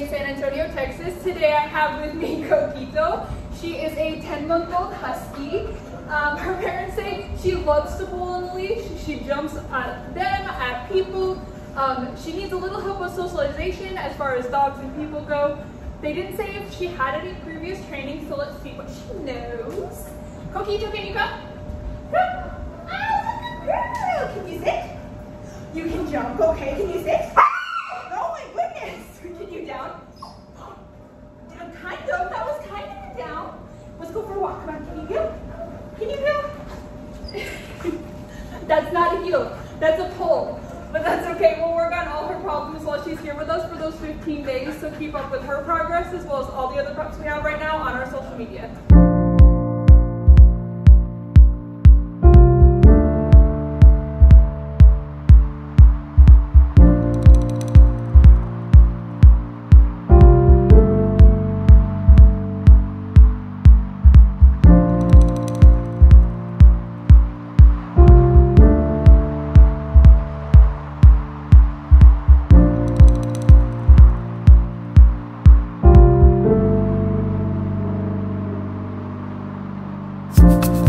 Waco, Texas. Today I have with me Coquito. She is a 10-month-old husky. Um, her parents say she loves to pull on the leash. She jumps at them, at people. Um, she needs a little help with socialization as far as dogs and people go. They didn't say if she had any previous training, so let's see what she knows. Coquito, can you come? Come. Oh, girl. Can you sit? You can jump. Okay, can you sit? Oh my goodness. Can you down? Down, kind of. That was kind of a down. Let's go for a walk. Come on, can you go? Can you go? That's not a heel. That's a pull. But that's okay. We'll work on all her problems while she's here with us for those 15 days. So keep up with her progress as well as all the other pups we have right now on our social media. Bye.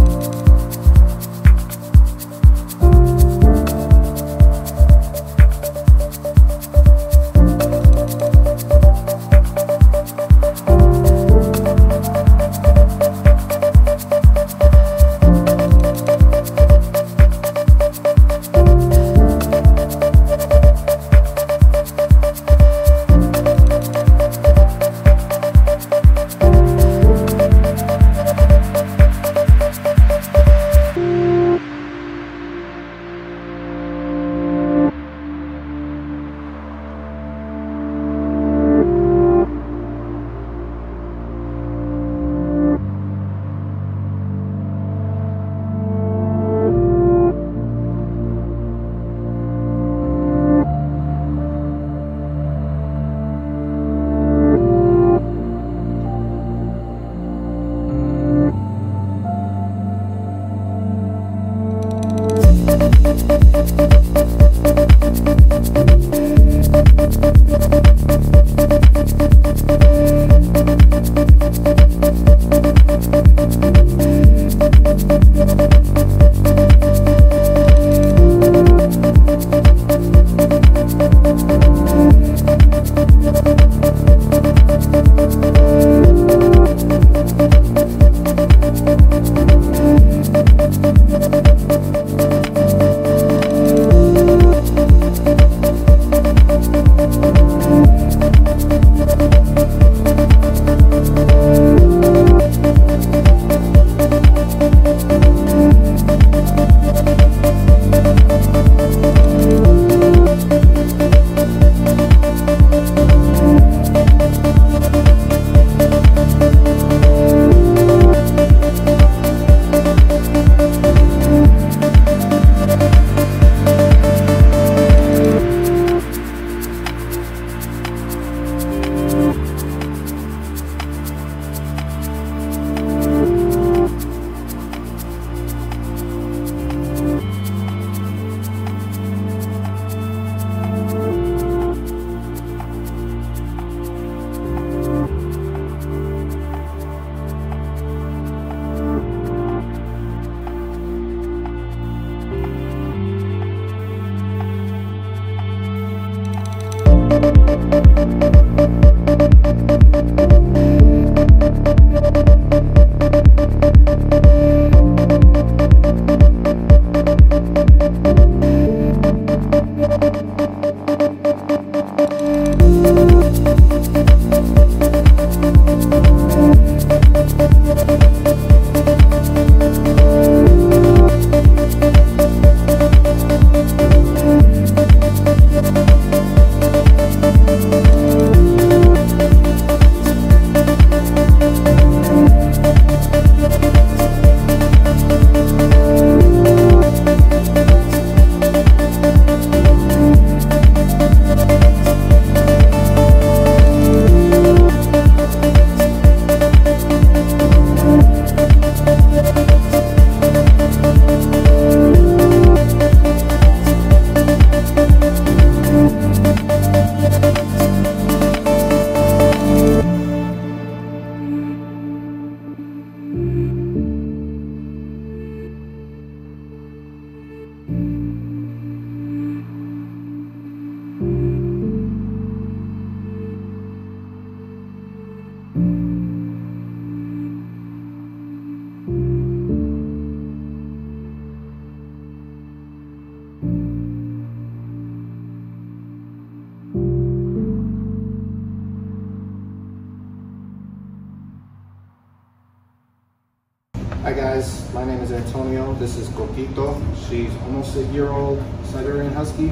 Hi guys, my name is Antonio. This is Coquito. She's almost a year old Siberian Husky.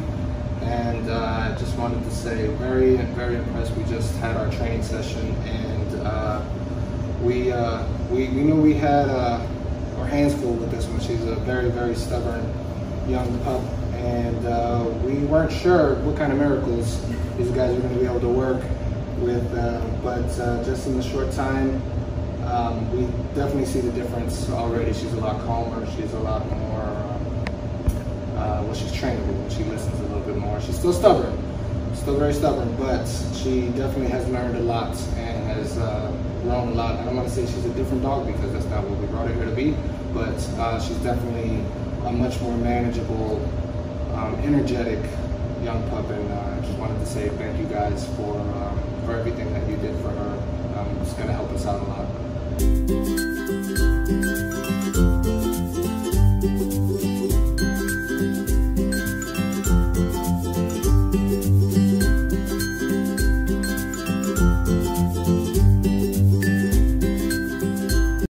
And uh, I uh, just wanted to say very, very impressed. We just had our training session and uh, we, uh, we, we knew we had uh, our hands full with this one. She's a very, very stubborn young pup. And uh, we weren't sure what kind of miracles these guys were going to be able to work with. but just in the short time, um, we definitely see the difference already. She's a lot calmer. She's a lot more, um, uh, well, she's trainable she listens a little bit more. She's still stubborn, still very stubborn, but she definitely has learned a lot and has uh, grown a lot. I don't want to say she's a different dog because that's not what we brought her here to be, but uh, she's definitely a much more manageable, um, energetic young pup. And uh, I just wanted to say thank you guys for, um, for everything that you did Thank you.